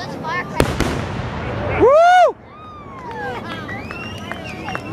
such firecrackers.